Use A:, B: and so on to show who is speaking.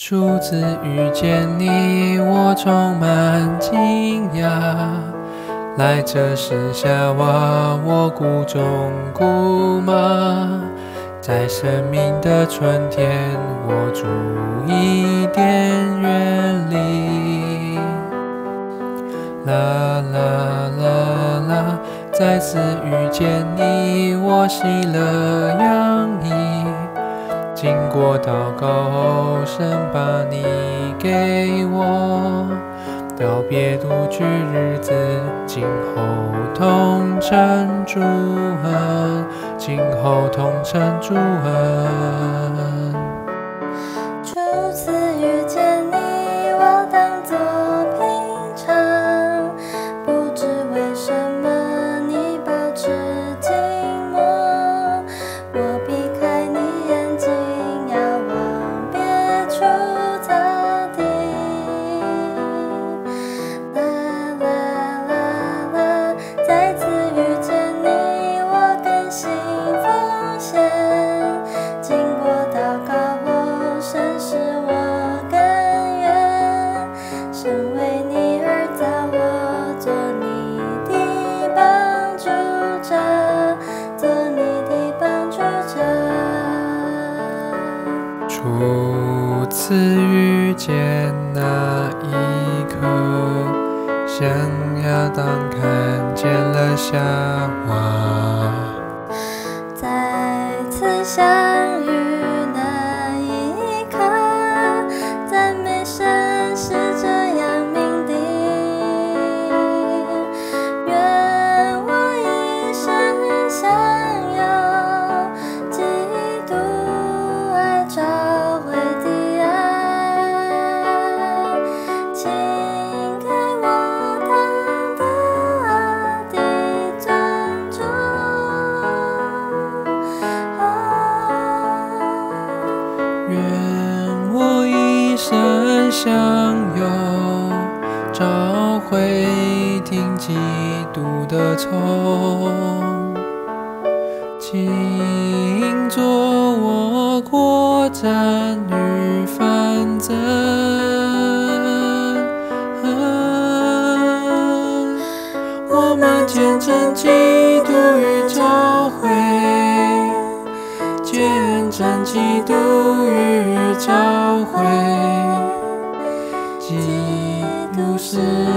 A: 初次遇见你，我充满惊讶。来这世下挖我谷中谷马，在生命的春天，我住伊甸园里。啦啦啦啦，再次遇见你，我喜乐洋溢。经过祷告后，神把你给我，告别独居日子，今后同承主恩，今后同承主恩。
B: 初次遇见
A: 那一刻，像亚当看见了夏娃。
B: 再次相生享有召
A: 会听基督的从，请做我扩展与繁增。我们见证基督与教会。见证基督与教会，sin.